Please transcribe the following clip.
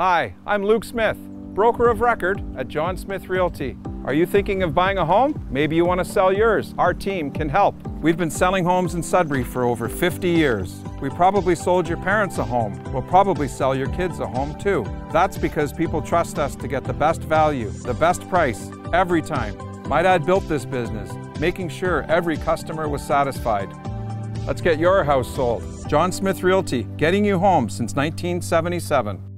Hi, I'm Luke Smith, broker of record at John Smith Realty. Are you thinking of buying a home? Maybe you want to sell yours. Our team can help. We've been selling homes in Sudbury for over 50 years. We probably sold your parents a home. We'll probably sell your kids a home too. That's because people trust us to get the best value, the best price, every time. My dad built this business, making sure every customer was satisfied. Let's get your house sold. John Smith Realty, getting you home since 1977.